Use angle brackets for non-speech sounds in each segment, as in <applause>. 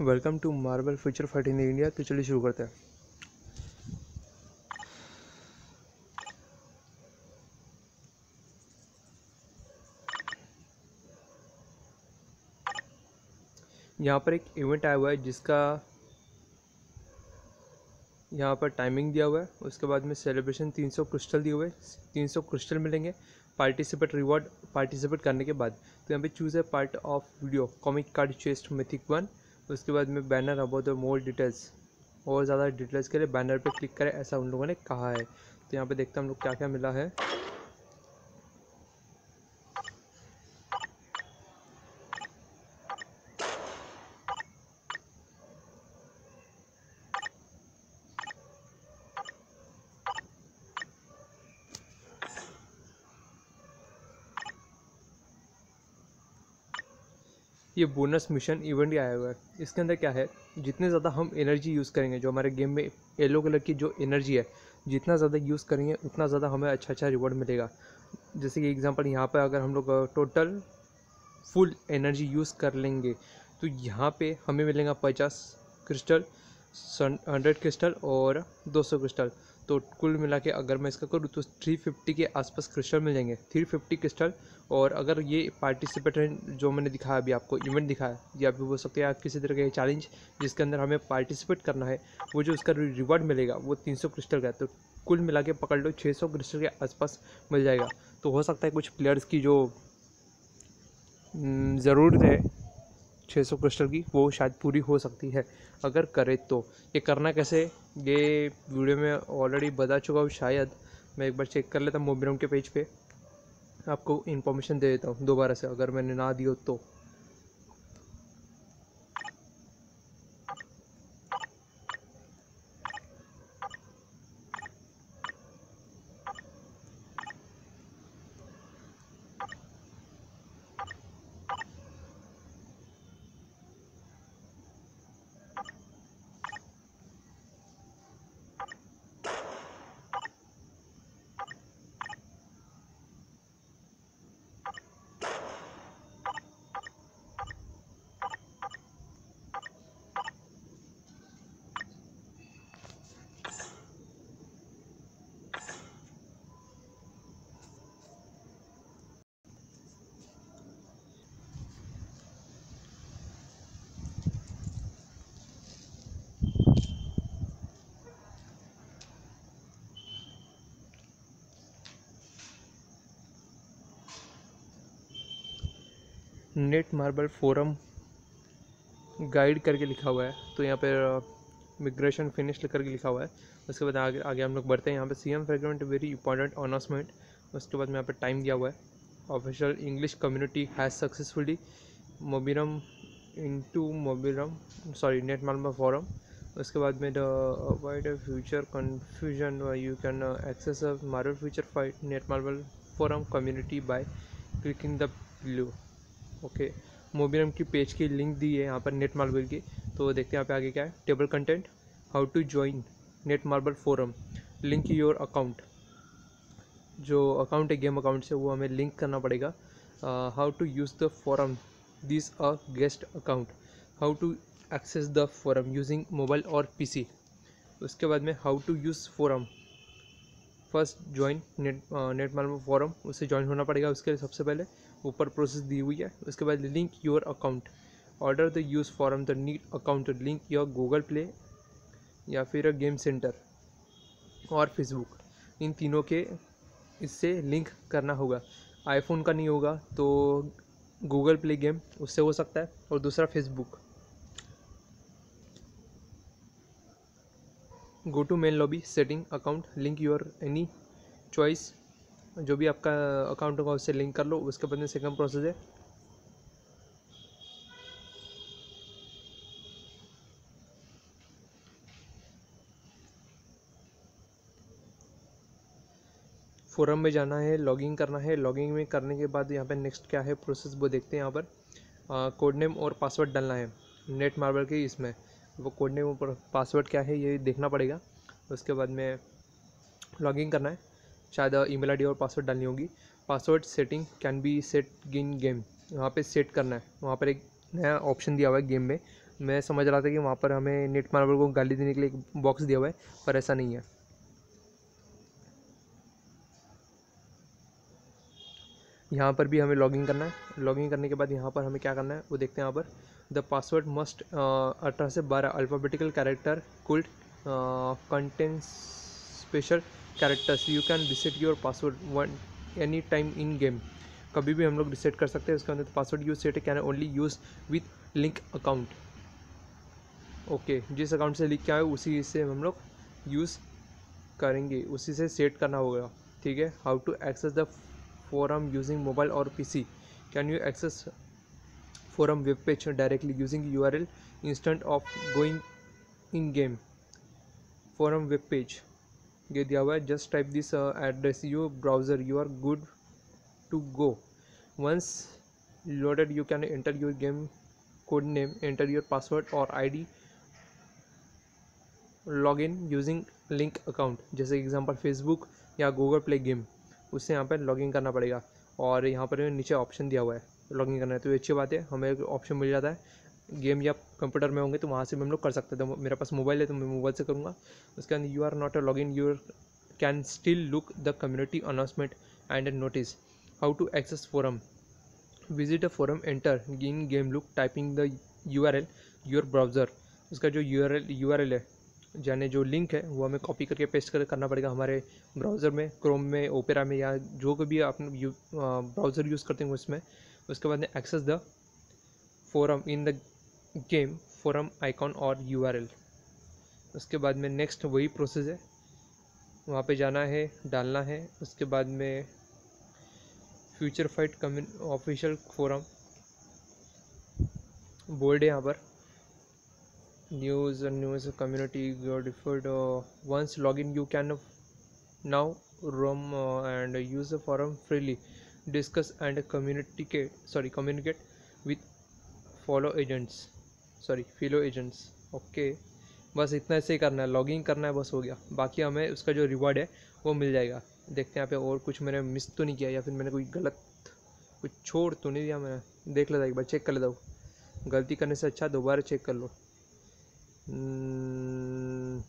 Welcome to Marvel Future Fight in India. तो चलिए शुरू करते हैं। यहाँ पर एक इवेंट आया हुआ है जिसका यहाँ पर टाइमिंग दिया हुआ है। उसके बाद में सेलिब्रेशन 300 क्रिस्टल दिए हुए 300 क्रिस्टल मिलेंगे। पार्टिसिपेट रिवॉर्ड पार्टिसिपेट करने के बाद। तो यहाँ पे चूज़ है part of video comic card chest mythic one उसके बाद में banner about the more details और ज़्यादा डिटेल्स के लिए बैनर पर क्लिक करें, ऐसा उन लोगों ने कहा है। तो यहाँ पे देखते हैं हम लोग क्या क्या मिला है। ये बोनस मिशन इवेंट आया हुआ है। इसके अंदर क्या है? जितने ज़्यादा हम एनर्जी यूज़ करेंगे, जो हमारे गेम में येलो कलर की जो एनर्जी है, जितना ज़्यादा यूज़ करेंगे, उतना ज़्यादा हमें अच्छा अच्छा रिवॉर्ड मिलेगा। जैसे कि एग्जांपल यहाँ पर अगर हम लोग टोटल फुल एनर्जी यूज़ कर लेंगे तो यहाँ पर हमें मिलेगा पचास क्रिस्टल हंड्रेड क्रिस्टल और दो सौ क्रिस्टल तो कुल मिला के अगर मैं इसका करूँ तो थ्री फिफ्टी के आसपास क्रिस्टल मिल जाएँगे। थ्री फिफ्टी क्रिस्टल और अगर ये पार्टिसिपेट जो मैंने दिखाया अभी आपको इवेंट दिखाया, या भी बोल सकते हैं, आप किसी तरह का चैलेंज जिसके अंदर हमें पार्टिसिपेट करना है, वो जो उसका रिवॉर्ड मिलेगा, वो तीन सौ क्रिस्टल का तो कुल मिला के पकड़ लो छः सौ क्रिस्टल के आसपास मिल जाएगा। तो हो सकता है कुछ प्लेयर्स की जो ज़रूरत है छः सौ क्रिस्टल की, वो शायद पूरी हो सकती है। अगर करे तो। ये करना कैसे? ये वीडियो में ऑलरेडी बता चुका हूँ, शायद मैं एक बार चेक कर लेता हूँ मोबिनम के पेज पे। आपको इन्फॉर्मेशन दे देता हूँ दोबारा से, अगर मैंने ना दी हो तो। नेट मार्बल फोरम गाइड करके लिखा हुआ है। तो यहाँ पर मिग्रेशन फिनिश करके लिखा हुआ है। उसके बाद आगे आगे हम लोग बढ़ते हैं। यहाँ पे C M fragment very important announcement उसके बाद में यहाँ पे टाइम दिया हुआ है। Official English community has successfully Mobirum into Mobirum sorry Netmarble forum उसके बाद में the avoid future confusion you can access Marvel Future Fight Netmarble forum community by clicking the blue okay. Mobirum की page की link दी है यहाँ पर net marble की। तो देखते हैं यहाँ पे आगे क्या है। Table content, how to join Netmarble forum. Link your account. जो अकाउंट है, गेम अकाउंट से, वो हमें लिंक करना पड़ेगा। How to use the forum. This a guest account. How to access the forum using mobile और पीसी। उसके बाद में how to use forum. First join net Netmarble forum. उससे ज्वाइन होना पड़ेगा उसके लिए सबसे पहले। ऊपर प्रोसेस दी हुई है। उसके बाद link your account order the use forum the neat account link your Google Play या फिर गेम सेंटर और फेसबुक इन तीनों के इससे लिंक करना होगा। आईफोन का नहीं होगा तो गूगल प्ले गेम उससे हो सकता है और दूसरा Facebook go to main lobby setting account link your any choice जो भी आपका अकाउंट होगा उससे लिंक कर लो, उसके बाद में सेकंड प्रोसेस है। फोरम में जाना है लॉगिंग करना है। लॉगिंग में करने के बाद यहाँ पे नेक्स्ट क्या है प्रोसेस वो देखते हैं यहाँ पर। कोड नेम और पासवर्ड डालना है। नेट मार्बल के इसमें। वो कोड नेम और पासवर्ड क्या है, ये देखना पड़ेगा। उसके बाद में लॉगिंग करना है। शायद ईमेल आईडी और पासवर्ड डालनी होगी। Password setting can be set in game. वहाँ पे सेट करना है। वहाँ पर एक नया ऑप्शन दिया हुआ है गेम में। मैं समझ रहा था कि वहाँ पर हमें नेट मार्बल को गाली देने के लिए एक बॉक्स दिया हुआ है, पर ऐसा नहीं है। यहाँ पर भी हमें लॉगिन करना है। लॉगिन करने के बाद यहाँ पर हमें क्या करना है, वो देखते हैं यहाँ पर। द पासवर्ड मस्ट अठारह से बारह। Alphabetical character could content special characters you can reset your password one any time in game कभी भी हम लोग रिसेट कर सकते हैं उसके अंदर password use set can only use with link account okay जिस अकाउंट से लिंक किया है, उसी से हम लोग यूज़ करेंगे। उसी से सेट करना होगा। ठीक है? How to access the forum using mobile or PC. Can you access forum web page directly using URL instead of going in game? Forum web page. ये दिया हुआ है। Just type this address you browser you are good to go once loaded, you can enter your game code name, enter your password or id login using link account. जैसे example Facebook या Google Play game उससे यहाँ पर login करना पड़ेगा। और यहाँ पर नीचे ऑप्शन दिया हुआ है लॉगिन करना है। तो ये अच्छी बात है, हमें ऑप्शन मिल जाता है। गेम या कंप्यूटर में होंगे तो वहाँ से भी हम लोग कर सकते हैं तो मेरे पास मोबाइल है तो मैं मोबाइल से करूँगा। उसके अंदर you are not a log in your can still look the community announcement and notice how to access forum visit a forum enter in game look typing the U R L your browser उसका जो U R L U R L U, R L link है, वो हमें copy करके paste कर, करना पड़ेगा हमारे ब्राउज़र में क्रोम में ओपेरा में या जो भी आप ब्राउज़र यूज़ करते हैं उसमें। उसके बाद access the forum in the game, forum, icon और यू आर एल उसके बाद में नेक्स्ट वही प्रोसेस है। वहाँ पे जाना है, डालना है। उसके बाद में Future Fight commune official forum. Board है यहाँ पर। News news community deferred once log in you can now roam and use a forum freely discuss and community के sorry communicate with follow agents sorry fellow agents okay बस इतना ऐसे ही करना है। Login करना है बस हो गया। बाकी हमें उसका जो रिवॉर्ड है वो मिल जाएगा। देखते हैं यहाँ पे और कुछ मैंने मिस तो नहीं किया या फिर मैंने कोई गलत कुछ छोड़ तो नहीं दिया मैंने। देख लेता एक बार चेक कर लेता हूँ। गलती करने से अच्छा दोबारा चेक कर लो। हम्म,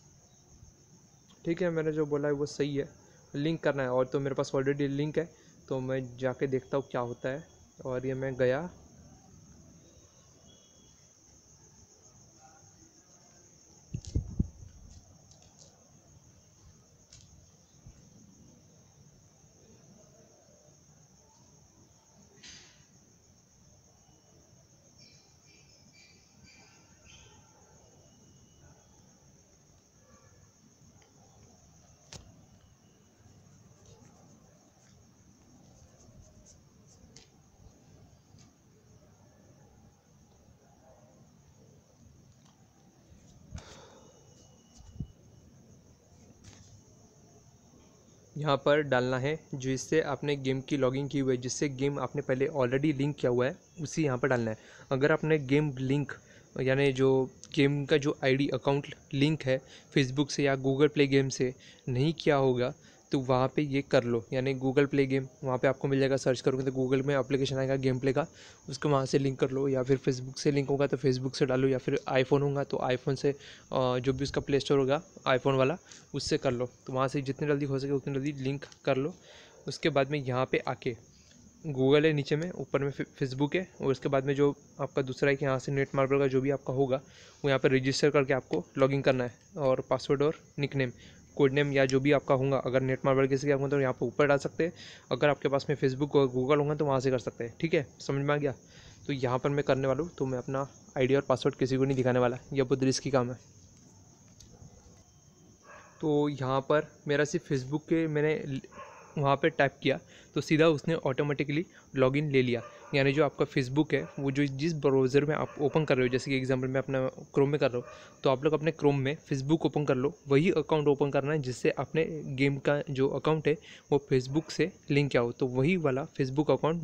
ठीक है मैंने जो बोला है वो सही है। लिंक करना है। और तो मेरे पास ऑलरेडी लिंक है तो मैं जाके देखता हूँ क्या होता है। और ये मैं गया यहाँ पर डालना है जिससे आपने गेम की लॉगिंग की हुई है, जिससे गेम आपने पहले ऑलरेडी लिंक किया हुआ है, उसी यहाँ पर डालना है। अगर आपने गेम लिंक यानी जो गेम का जो आईडी अकाउंट लिंक है फेसबुक से या गूगल प्ले गेम से नहीं किया होगा तो वहाँ पे ये कर लो, यानी गूगल प्ले गेम वहाँ पे आपको मिल जाएगा सर्च करोगे तो गूगल में एप्लीकेशन आएगा गेम प्ले का, उसको वहाँ से लिंक कर लो, या फिर फेसबुक से लिंक होगा तो फेसबुक से डालो, या फिर आईफोन होगा तो आईफोन से जो भी उसका प्ले स्टोर होगा आईफोन वाला, उससे कर लो। तो वहाँ से जितनी जल्दी हो सके उतनी जल्दी लिंक कर लो। उसके बाद में यहाँ पर आके गूगल है नीचे में, ऊपर में फेसबुक है, और उसके बाद में जो आपका दूसरा है कि यहाँ से नेट मार्बल का जो भी आपका होगा, वो यहाँ पर रजिस्टर करके आपको लॉगिन करना है, और पासवर्ड और निकनेम कोड नेम या जो भी आपका होगा, अगर नेट मार्बल किसी का होगा तो यहाँ पर ऊपर डाल सकते हैं। अगर आपके पास में फेसबुक और गूगल होगा तो वहाँ से कर सकते हैं, ठीक है? समझ में आ गया? तो यहाँ पर मैं करने वाला हूँ तो मैं अपना आईडी और पासवर्ड किसी को नहीं दिखाने वाला यह बहुत रिस्की काम है। तो यहाँ पर मेरा सिर्फ़ फेसबुक के, मैंने वहाँ पे टाइप किया तो सीधा उसने ऑटोमेटिकली लॉगिन ले लिया। यानी जो आपका फेसबुक है, वो जो जिस ब्राउज़र में आप ओपन कर रहे हो, जैसे कि एग्जांपल मैं अपना क्रोम में कर रहा हूँ तो आप लोग अपने क्रोम में फेसबुक ओपन कर लो। वही अकाउंट ओपन करना है, जिससे अपने गेम का जो अकाउंट है, वो फेसबुक से लिंक किया हो। तो वही वाला फेसबुक अकाउंट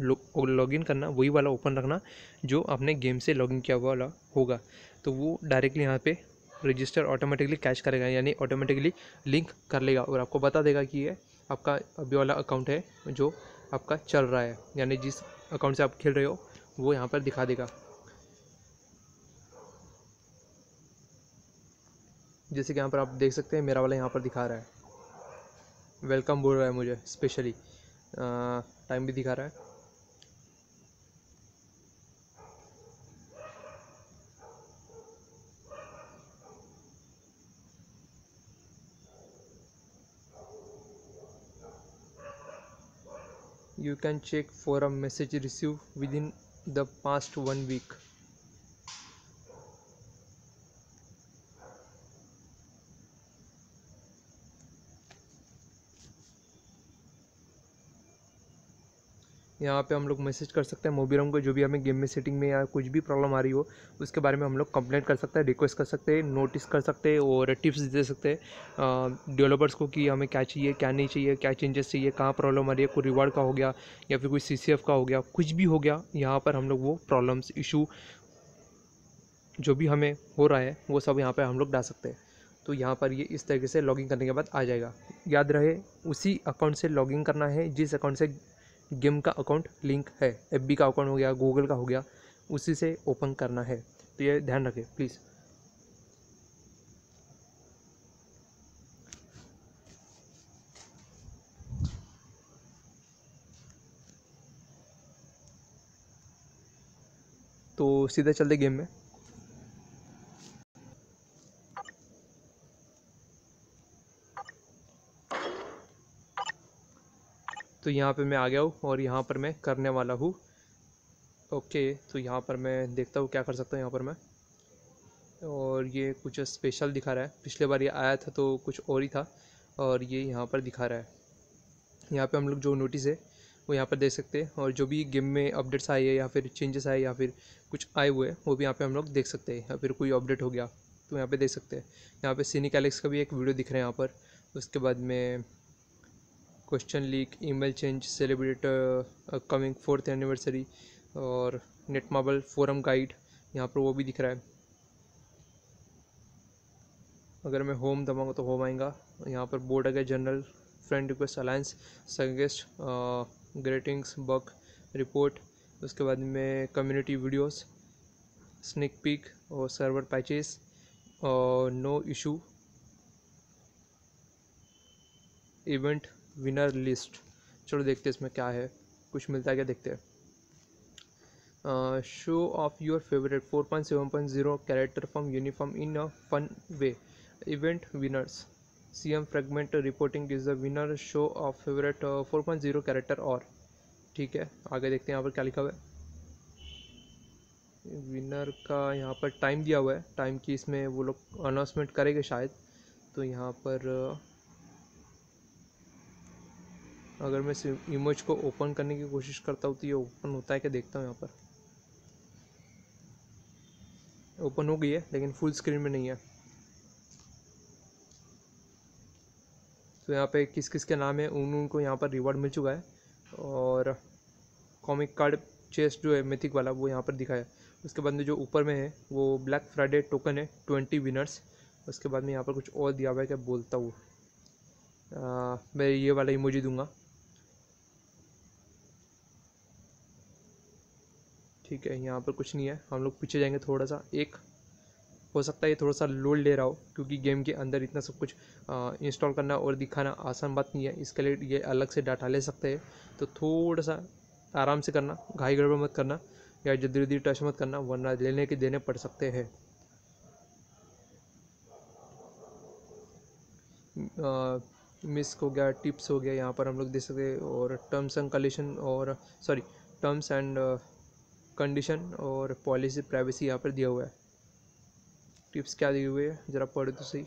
लॉगिन करना, वही वाला ओपन रखना, जो आपने गेम से लॉगिन किया हुआ वाला होगा। तो वो डायरेक्टली यहाँ पर रजिस्टर ऑटोमेटिकली कैच करेगा, यानी ऑटोमेटिकली लिंक कर लेगा, और आपको बता देगा कि ये आपका अभी वाला अकाउंट है, जो आपका चल रहा है। यानी जिस अकाउंट से आप खेल रहे हो, वो यहाँ पर दिखा देगा। जैसे कि यहाँ पर आप देख सकते हैं, मेरा वाला यहाँ पर दिखा रहा है। वेलकम बोल रहा है मुझे स्पेशली टाइम भी दिखा रहा है। You can check for a message received within the past one week यहाँ पे हम लोग मैसेज कर सकते हैं मोबीरम को, जो भी हमें गेम में सेटिंग में या कुछ भी प्रॉब्लम आ रही हो, उसके बारे में हम लोग कंप्लेंट कर सकते हैं रिक्वेस्ट कर सकते हैं नोटिस कर सकते हैं और टिप्स दे सकते हैं डेवलपर्स को कि हमें क्या चाहिए, क्या नहीं चाहिए, क्या चेंजेस चाहिए, कहाँ प्रॉब्लम आ रही है, कोई रिवार्ड का हो गया या फिर कोई सीसीएफ का हो गया, कुछ भी हो गया, यहाँ पर हम लोग वो प्रॉब्लम्स इशू जो भी हमें हो रहा है, वो सब यहाँ पर हम लोग डाल सकते हैं। तो यहाँ पर ये इस तरीके से लॉगिन करने के बाद आ जाएगा। याद रहे, उसी अकाउंट से लॉगिन करना है, जिस अकाउंट से गेम का अकाउंट लिंक है, एफ़ का अकाउंट हो गया, गूगल का हो गया, उसी से ओपन करना है। तो ये ध्यान रखें प्लीज़ तो सीधे चलते गेम में। तो यहाँ पे मैं आ गया हूँ और यहाँ पर मैं करने वाला हूँ। ओके तो यहाँ पर मैं देखता हूँ क्या कर सकता हूँ यहाँ पर मैं। और ये कुछ स्पेशल दिखा रहा है। पिछले बार ये आया था तो कुछ और ही था और ये यहाँ पर दिखा रहा है। यहाँ पे हम लोग जो नोटिस है, वो यहाँ पर देख सकते हैं और जो भी गेम में अपडेट्स आए हैं या फिर चेंजेस आए या फिर कुछ आए हुए हैं, वो भी यहाँ पे हम लोग देख सकते हैं। या फिर कोई अपडेट हो गया तो यहाँ पे देख सकते हैं। यहाँ पे सीनिक एलेक्स का भी एक वीडियो दिख रहा है यहाँ पर। उसके बाद में question leak email change celebrate coming fourth anniversary और नेट मार्बल फोरम गाइड यहाँ पर वो भी दिख रहा है। अगर मैं होम दबाऊँगा तो होम आएगा। यहाँ पर बोर्ड आ गया general friend request alliance suggest greetings bug report उसके बाद में कम्युनिटी वीडियोस स्निक पिक और सर्वर पैचेस और no issue event winner list चलो देखते हैं इसमें क्या है। कुछ मिलता है क्या? देखते हैं। Show off your favourite four point seven point zero character from uniform in a fun way event winners C M fragment reporting is the winner show off favourite four point zero character और। ठीक है, आगे देखते हैं यहाँ पर क्या लिखा हुआ है। विनर का यहाँ पर टाइम दिया हुआ है। टाइम की इसमें वो लोग अनाउंसमेंट करेंगे शायद। तो यहाँ पर अगर मैं इमेज को ओपन करने की कोशिश करता हूँ तो ये ओपन होता है क्या देखता हूँ यहाँ पर। ओपन हो गई है, लेकिन फुल स्क्रीन में नहीं है। तो यहाँ पे किस किस के नाम है उन उनको यहाँ पर रिवॉर्ड मिल चुका है। और कॉमिक कार्ड चेस्ट जो है मिथिक वाला, वो यहाँ पर दिखाया उसके बाद में जो ऊपर में है, वो ब्लैक फ्राइडे टोकन है ट्वेंटी विनर्स उसके बाद में यहाँ पर कुछ और दिया हुआ है क्या बोलता हूँ। मैं ये वाला इमोजी दूँगा। ठीक है, यहाँ पर कुछ नहीं है। हम लोग पीछे जाएँगे थोड़ा सा एक, हो सकता है ये थोड़ा सा लोड ले रहा हो, क्योंकि गेम के अंदर इतना सब कुछ इंस्टॉल करना और दिखाना आसान बात नहीं है। इसके लिए ये अलग से डाटा ले सकते हैं। तो थोड़ा सा आराम से करना, घाई गड़बड़ मत करना, या जल्दी जल्दी टच मत करना, वरना लेने के देने पड़ सकते हैं। मिस हो गया टिप्स हो गया? यहाँ पर हम लोग दे सकते और टर्म्स एंड कंडीशन और सॉरी टर्म्स एंड कंडीशन और पॉलिसी प्राइवेसी यहाँ पर दिया हुआ है। टिप्स क्या दिए हुए हैं? ज़रा पढ़ो तो सही।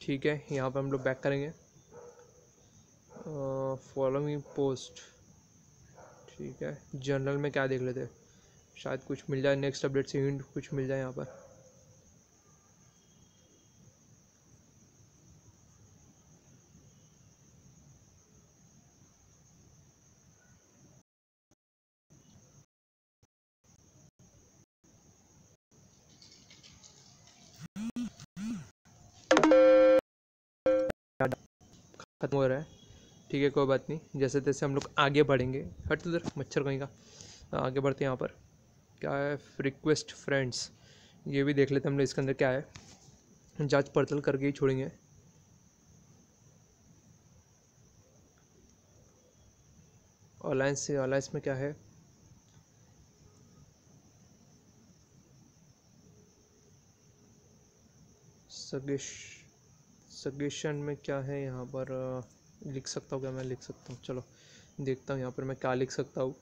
ठीक है, यहाँ पर हम लोग बैक करेंगे। फॉलोइंग पोस्ट ठीक है जनरल में क्या देख लेते शायद कुछ मिल जाए नेक्स्ट अपडेट से हिंट कुछ मिल जाए यहाँ पर ख़त्म हो रहा है ठीक है, कोई बात नहीं। जैसे तैसे हम लोग आगे बढ़ेंगे। हट उधर मच्छर कहीं का। आगे बढ़ते यहाँ पर। क्या है? रिक्वेस्ट फ्रेंड्स ये भी देख लेते हम लोग इसके अंदर क्या है। जाँच पड़ताल करके ही छोड़ेंगे। अलायंस से अलायंस में क्या है? सगेश सजेशन में क्या है यहाँ पर? लिख सकता हूँ क्या? मैं लिख सकता हूँ। चलो, देखता हूँ यहाँ पर मैं क्या लिख सकता हूँ।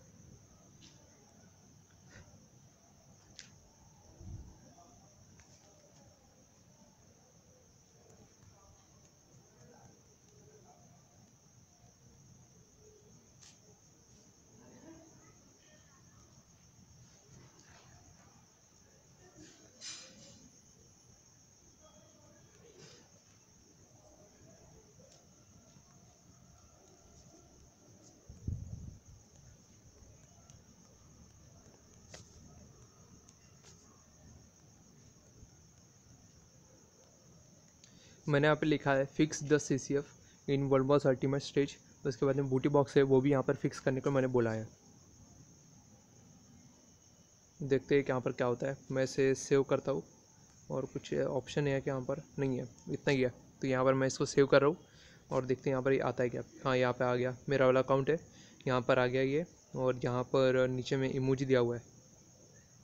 मैंने यहाँ पे लिखा है fix the C C F in world boss ultimate stage उसके बाद में बूटी बॉक्स है, वो भी यहाँ पर फिक्स करने को मैंने बोला है। देखते हैं कि यहाँ पर क्या होता है। मैं इसे सेव करता हूँ। और कुछ ऑप्शन है कि यहाँ पर नहीं है। इतना ही है। तो यहाँ पर मैं इसको सेव कर रहा हूँ। और देखते हैं यहाँ पर ये आता है क्या। हाँ यहाँ पर आ गया। मेरा वाला अकाउंट है। यहाँ पर आ गया ये। और यहाँ पर नीचे में इमोजी दिया हुआ है।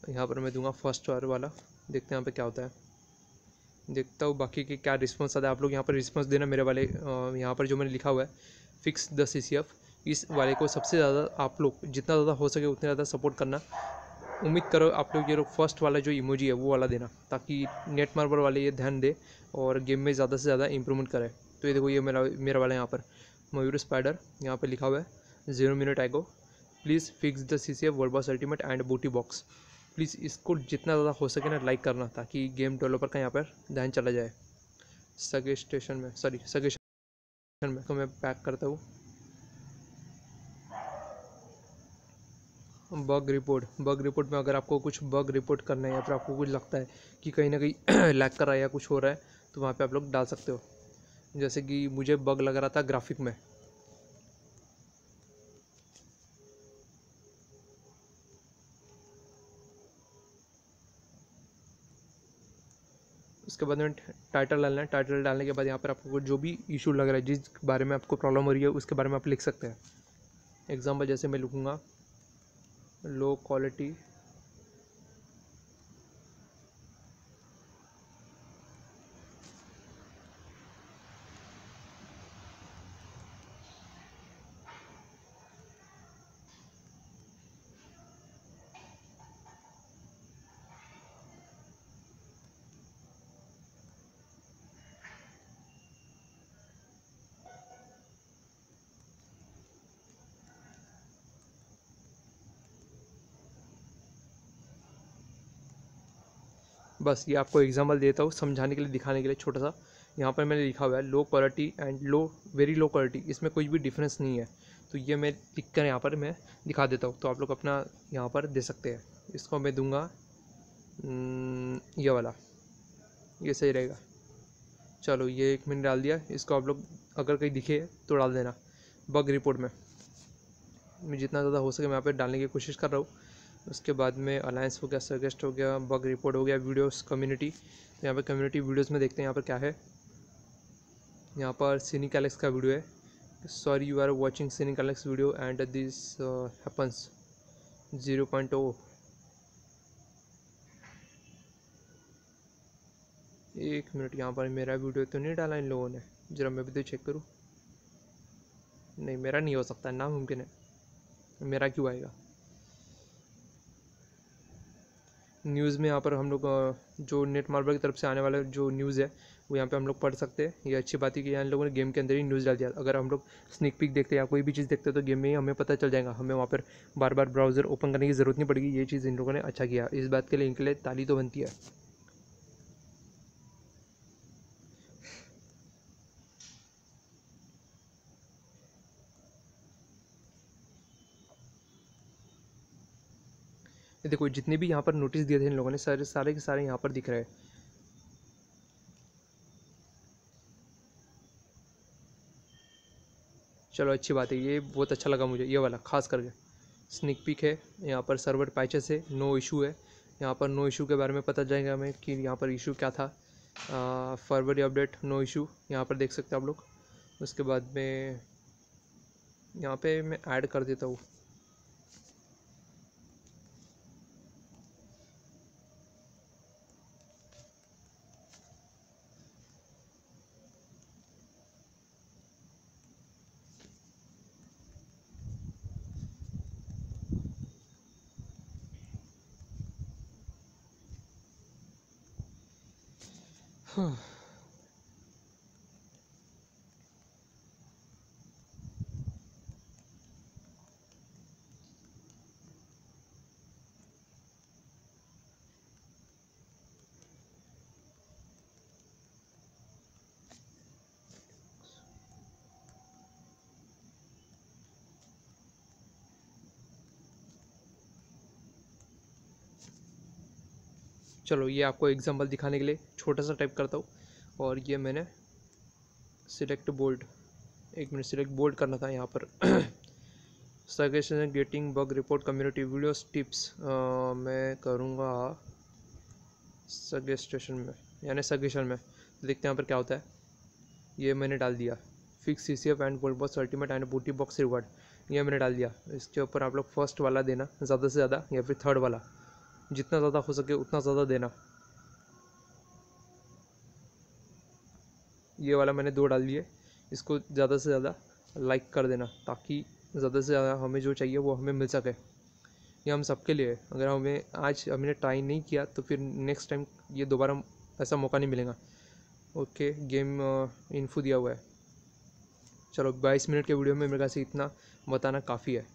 यहाँ पर मैं दूँगा फ़र्स्ट वाला। देखते हैं यहाँ पर क्या होता है। देखता हूँ बाकी के क्या रिस्पॉन्स आता है। आप लोग यहाँ पर रिस्पॉन्स देना मेरे वाले यहाँ पर जो मैंने लिखा हुआ है fix the C C F इस वाले को सबसे ज़्यादा आप लोग जितना ज़्यादा हो सके उतना ज़्यादा सपोर्ट करना। उम्मीद करो आप लोग ये लोग फ़र्स्ट वाला जो इमोजी है, वो वाला देना, ताकि नेट मार्बल वाले ये ध्यान दे और गेम में ज़्यादा से ज़्यादा इंप्रूवमेंट करे। तो ये देखो ये मेरा मेरा वाला यहाँ पर, मयूर स्पाइडर यहाँ पर लिखा हुआ है zero minute ago please fix the C C F world boss ultimate and booty box please इसको जितना ज़्यादा हो सके ना लाइक करना ताकि गेम डेवलपर का यहाँ पर ध्यान चला जाए। सगे स्टेशन में सॉरी सगे स्टेशन में तो मैं पैक करता हूँ। बग रिपोर्ट बग रिपोर्ट में अगर आपको कुछ बग रिपोर्ट करना है या फिर आपको कुछ लगता है कि कहीं ना कहीं <clears throat> लैक कर रहा है या कुछ हो रहा है तो वहाँ पे आप लोग डाल सकते हो। जैसे कि मुझे बग लग रहा था ग्राफिक में। उसके बाद में टाइटल डालना है। टाइटल डालने के बाद यहाँ पर आपको जो भी इशू लग रहा है, जिस बारे में आपको प्रॉब्लम हो रही है, उसके बारे में आप लिख सकते हैं। एग्ज़ाम्पल जैसे मैं लिखूँगा लो क्वालिटी बस ये आपको एग्ज़ाम्पल देता हूँ, समझाने के लिए, दिखाने के लिए छोटा सा। यहाँ पर मैंने लिखा हुआ है low quality and low very low quality इसमें कोई भी डिफरेंस नहीं है। तो ये मैं लिख कर यहाँ पर मैं दिखा देता हूँ तो आप लोग अपना यहाँ पर दे सकते हैं। इसको मैं दूँगा ये वाला, ये सही रहेगा। चलो, ये एक मैंने डाल दिया, इसको आप लोग अगर कहीं दिखे तो डाल देना बग रिपोर्ट में। मैं जितना ज़्यादा हो सके, मैं यहाँ पर डालने की कोशिश कर रहा हूँ। उसके बाद में अलायंस हो गया सजेस्ट हो गया बग रिपोर्ट हो गया वीडियोस कम्युनिटी तो यहाँ पर कम्युनिटी वीडियोस में देखते हैं यहाँ पर क्या है। यहाँ पर सीनिक एलेक्स का वीडियो है। Sorry you are watching scenic Alex video and this happens zero point O एक मिनट, यहाँ पर मेरा वीडियो तो नहीं डाला इन लोगों ने। ज़रा मैं भी तो चेक करूँ। नहीं, मेरा नहीं हो सकता, नामुमकिन है। मेरा क्यों आएगा? न्यूज़ में यहाँ पर हम लोग जो नेट मार्बल की तरफ़ से आने वाला जो न्यूज़ है, वो यहाँ पे हम लोग पढ़ सकते हैं। ये अच्छी बात है कि यहाँ लोगों ने गेम के अंदर ही न्यूज़ डाल दिया। अगर हम लोग स्निक पिक देखते हैं या कोई भी चीज़ देखते हैं तो गेम में ही हमें पता चल जाएगा। हमें वहाँ पर बार बार ब्राउज़र ओपन करने की ज़रूरत नहीं पड़ेगी। ये चीज़ इन लोगों ने अच्छा किया। इस बात के लिए इनके लिए ताली तो बनती है। देखो, जितने भी यहाँ पर नोटिस दिए थे इन लोगों ने, सारे सारे के सारे यहाँ पर दिख रहे हैं। चलो, अच्छी बात है, ये बहुत अच्छा लगा मुझे, ये वाला, खास करके। स्निक पिक है, यहाँ पर सर्वर पैचेस है नो इशू है। यहाँ पर नो इशू के बारे में पता जाएगा हमें कि यहाँ पर इशू क्या था। फरवरी अपडेट नो इशू यहाँ पर देख सकते हैं आप लोग। उसके बाद में, यहाँ पे मैं ऐड कर देता हाँ। चलो ये आपको एग्जांपल दिखाने के लिए छोटा सा टाइप करता हूँ। और ये मैंने सिलेक्ट बोल्ड एक मिनट सिलेक्ट बोल्ड करना था यहाँ पर। Suggestion getting bug report community videos tips मैं करूँगा सजेस्टेशन में, यानी सजेशन में। तो देखते हैं यहाँ पर क्या होता है। ये मैंने डाल दिया। Fix C C F and gold box ultimate and booty box reward ये मैंने डाल दिया। इसके ऊपर आप लोग फ़र्स्ट वाला देना, ज़्यादा से ज़्यादा, या फिर थर्ड वाला। जितना ज़्यादा हो सके उतना ज़्यादा देना। ये वाला मैंने दो डाल दिए। इसको ज़्यादा से ज़्यादा लाइक कर देना ताकि ज़्यादा से ज़्यादा हमें जो चाहिए वो हमें मिल सके। ये हम सबके लिए अगर हमें आज हमने ट्राई नहीं किया तो फिर नेक्स्ट टाइम ये दोबारा ऐसा मौका नहीं मिलेगा। ओके गेम इन्फो दिया हुआ है। चलो, बाईस मिनट के वीडियो में मेरे ख्याल से इतना बताना काफ़ी है।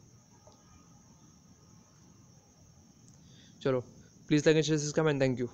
चलो please like and share subscribe and thank you